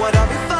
what I'll be fine.